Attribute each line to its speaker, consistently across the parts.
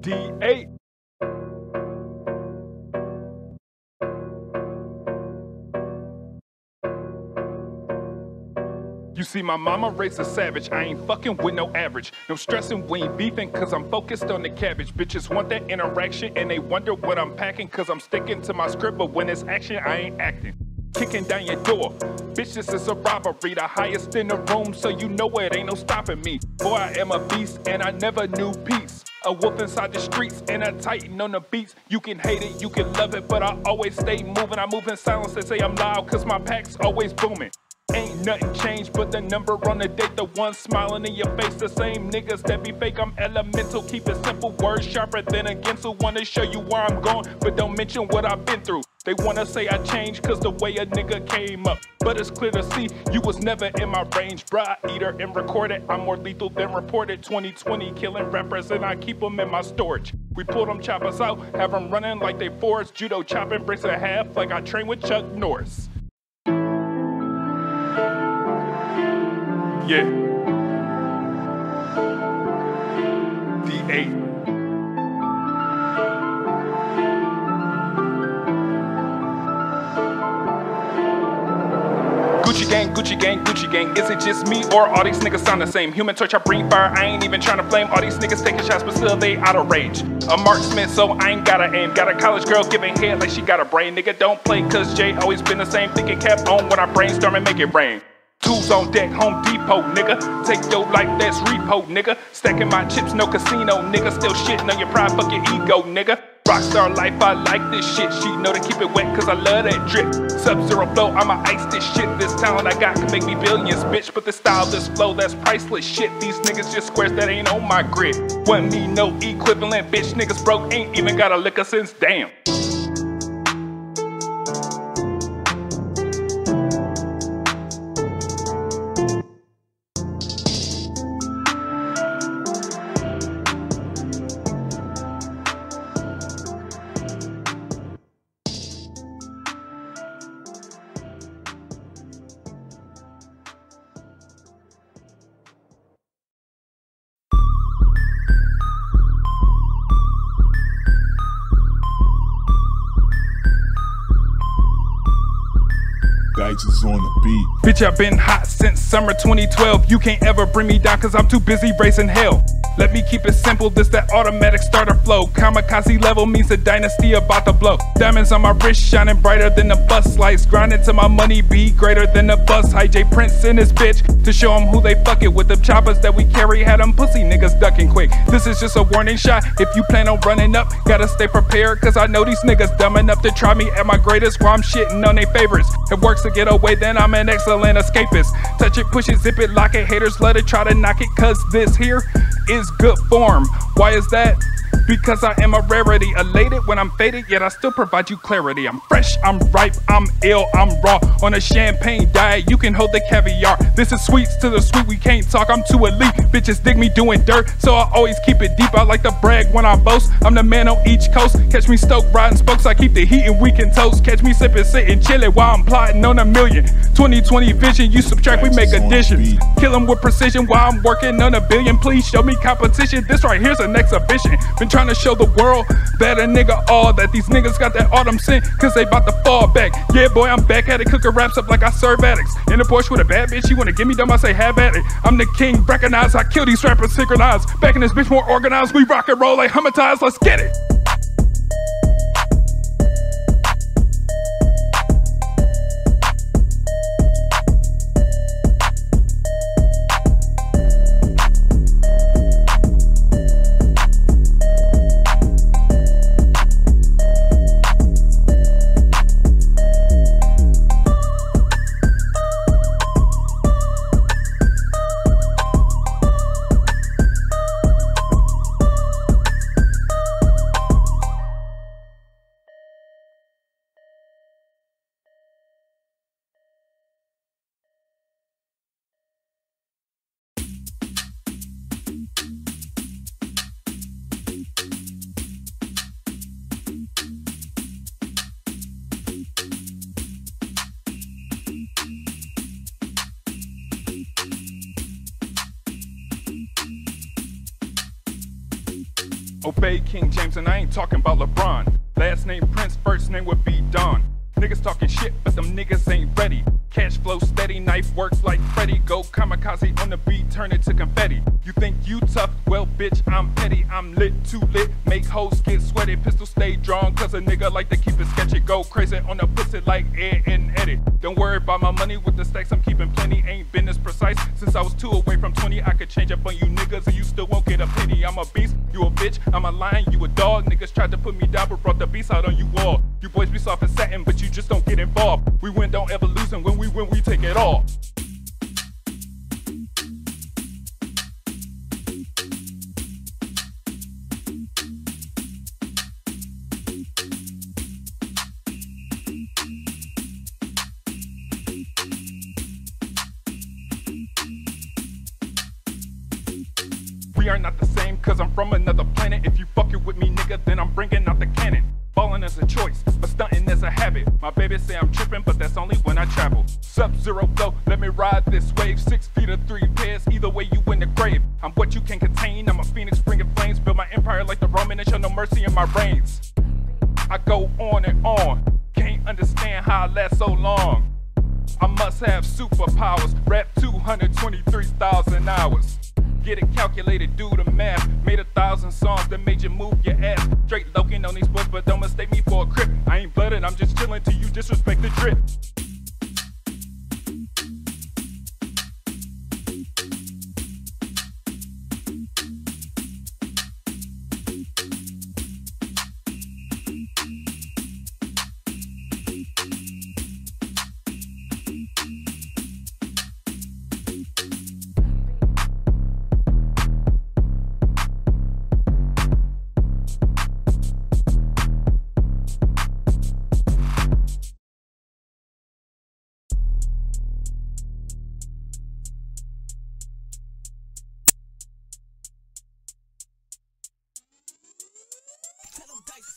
Speaker 1: D8. You see, my mama raised a savage. I ain't fucking with no average. No stressing, we ain't beefing, cause I'm focused on the cabbage. Bitches want that interaction and they wonder what I'm packing, cause I'm sticking to my script, but when it's action, I ain't acting. Kicking down your door. Bitch, this is a robbery, the highest in the room, so you know it ain't no stopping me. Boy, I am a beast and I never knew peace. A wolf inside the streets and a titan on the beats. You can hate it, you can love it, but I always stay moving. I move in silence and say I'm loud, cause my pack's always booming. Ain't nothing changed but the number on the date, the one smiling in your face, the same niggas that be fake. I'm elemental, keep it simple, words sharper than a pencil. Wanna show you where I'm going, but don't mention what I've been through. They wanna say I changed cause the way a nigga came up. But it's clear to see you was never in my range, bruh. Eater and recorded, I'm more lethal than reported. 2020 killing rappers and I keep them in my storage. We pull them choppers out, have them running like they Forrest. Judo chopping bricks in half like I train with Chuck Norris. Yeah. D8. Gucci gang, Gucci gang, Gucci gang. Is it just me or all these niggas sound the same? Human torch, I bring fire. I ain't even trying to flame. All these niggas taking shots, but still they out of range. A marksman, so I ain't gotta aim. Got a college girl giving head like she got a brain. Nigga, don't play, cause Jay always been the same. Thinking cap on when I brainstorm and make it rain. Tools on deck, Home Depot, nigga. Take your life, that's repo, nigga. Stacking my chips, no casino, nigga. Still shitting on your pride, fuck your ego, nigga. Rockstar life, I like this shit. She know to keep it wet, cause I love that drip. Sub zero flow, I'ma ice this shit. This talent I got can make me billions, bitch. But the style, this flow, that's priceless shit. These niggas just squares that ain't on my grid. Wasn't me no equivalent, bitch. Niggas broke, ain't even got a liquor since damn.
Speaker 2: Dice is on the beat.
Speaker 1: Bitch, I've been hot since summer 2012. You can't ever bring me down cause I'm too busy racing hell. Let me keep it simple, this that automatic starter flow. Kamikaze level means the dynasty about to blow. Diamonds on my wrist shining brighter than the bus lights. Grinding to my money be greater than the bus. Hi J Prince in his bitch to show him who they fuck it with. The choppers that we carry had them pussy niggas ducking quick. This is just a warning shot. If you plan on running up, gotta stay prepared. Cause I know these niggas dumb enough to try me at my greatest while I'm shitting on they favorites. It works to get away, then I'm an excellent escapist. Touch it, push it, zip it, lock it. Haters let it try to knock it. Cause this here is good form. Why is that? Because I am a rarity, elated when I'm faded, yet I still provide you clarity. I'm fresh, I'm ripe, I'm ill, I'm raw. On a champagne diet, you can hold the caviar. This is sweets to the sweet, we can't talk, I'm too elite. Bitches dig me doing dirt, so I always keep it deep. I like to brag when I boast. I'm the man on each coast. Catch me stoked, riding spokes, I keep the heat and we can toast. Catch me sipping, sitting, chilling while I'm plotting on a million. 2020 vision, you subtract, we make additions. Kill 'em with precision while I'm working on a billion. Please show me competition. This right here's an exhibition. Been trying to show the world that a nigga all that these niggas got that autumn scent, cause they about to fall back. Yeah, boy, I'm back at it, cooking raps up like I serve addicts. In the Porsche with a bad bitch, you wanna give me dumb, I say have at it. I'm the king, recognize, I kill these rappers synchronized. Back in this bitch more organized, we rock and roll like humatize, let's get it. Obey King James, and I ain't talking about LeBron. Last name Prince, first name would be Don. Niggas talking shit, but them niggas ain't ready. Cash flow steady, knife works like Freddy. Go kamikaze on the beat, turn it to confetti. You think you tough? Well, bitch, I'm petty. I'm lit, too lit. Make hoes get sweaty. Pistol stay drawn, cause a nigga like to keep it sketchy. Go crazy on the pussy like Ed and Eddie. Don't worry about my money with the stacks, I'm keeping plenty. Ain't been this precise since I was two away from 20. I could change up on you niggas and you still won't get a penny. I'm a beast, you a bitch. I'm a lion, you a dog. Niggas tried to put me down, but brought the beast out on you all. You boys be soft and satin, but you just don't get involved. We win, don't ever lose, and when we win, we take it all. We are not the same, cause I'm from another planet. If you fucking with me, nigga, then I'm bringing out the cannon. Ballin' is a choice, but stunting is a habit. My baby say I'm tripping, but that's only when I travel. Sub zero flow, let me ride this wave. Six feet or three pairs, either way you in the grave. I'm what you can contain, I'm a phoenix bringing flames. Build my empire like the Roman and show no mercy in my reigns. I go on and on, can't understand how I last so long. I must have superpowers, rap 223,000 hours. Get it calculated, do the math. Made a thousand songs that made you move your ass. Straight loking on these books, but don't mistake me for a crip. I ain't blooded, I'm just chillin' till you disrespect the drip.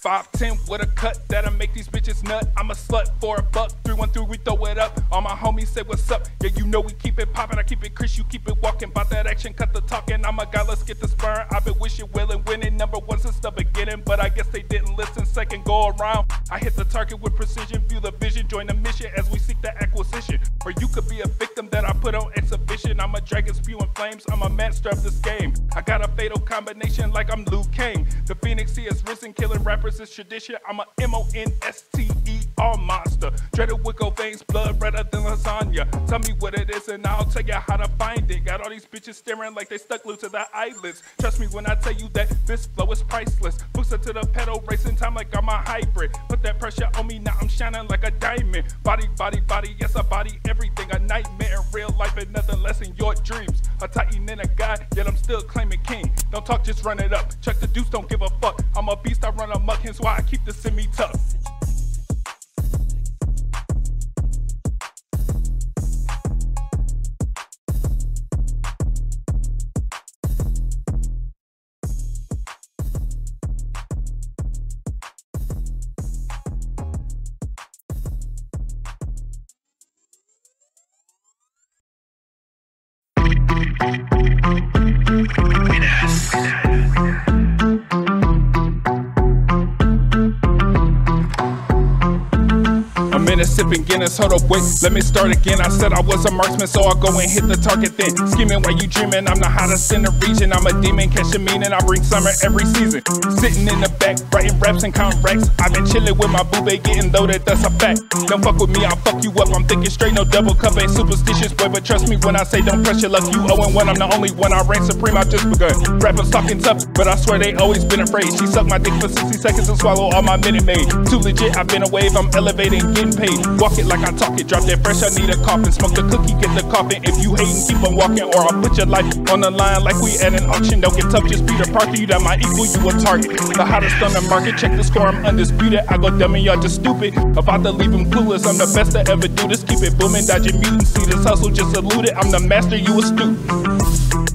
Speaker 1: Five ten with a cut that'll make these bitches nut. I'm a slut for a buck. Three one three, we throw it up. All my homies say what's up. Yeah, you know we keep it poppin'. I keep it Chris, you keep it walking. Bout that action, cut the talking. I'm a guy, let's get the spurn. I've been wishing, willing, winning. Number one since the beginning, but I guess they didn't listen. Second go around, I hit the target with precision. View the vision, join the mission as we seek the acquisition. Or you could be a victim that I put on exhibition. I'm a dragon spewing flames. I'm a master of this game. I got a fatal combination like I'm Liu Kang. The Phoenix he is risen, killing rappers is tradition. I'm a M O N S T E R monster. Dreaded with gold veins, blood redder than lasagna. Tell me what it is and I'll tell you how to find it. Got all these bitches staring like they stuck glued to their eyelids. Trust me when I tell you that this flow is priceless. Boost to the pedal, racing time like I'm a hybrid. Put that pressure on me, now I'm shining like a diamond. Body, body, body, yes, I body everything. A nightmare in real life and nothing less than your dreams. A titan and a god, yet I'm still claiming king. Don't talk, just run it up. Check the deuce, don't give a fuck. I'm a beast, I run amok, hence why I keep the semi tough. A minute sipping Guinness, hold up, wait, let me start again. I said I was a marksman, so I'll go and hit the target then. Scheming while you dreaming, I'm the hottest in the region. I'm a demon, catching meaning, I bring summer every season. Sitting in the back, writing raps and count racks. I've been chilling with my boo babe, getting loaded, that's a fact. Don't fuck with me, I'll fuck you up. I'm thinking straight, no double cup, ain't superstitious, boy, but trust me when I say don't press your luck. You 0 and 1, I'm the only one, I reign supreme, I've just begun. Rappers talking tough, but I swear they always been afraid. She sucked my dick for 60 seconds and swallow all my minute maid. Too legit, I've been a wave, I'm elevating, getting Walk it like I talk it, drop that fresh, I need a coffin. Smoke the cookie, get the coffin. If you hating, keep on walking, or I'll put your life on the line like we at an auction. Don't get tough, just beat a Parker, you that my equal, you a target. The hottest on the market, check the score, I'm undisputed. I go dumb and y'all just stupid. About to leave them clueless, I'm the best to ever do this. Keep it booming, dodging mutants. See this hustle, just salute it. I'm the master, you a student.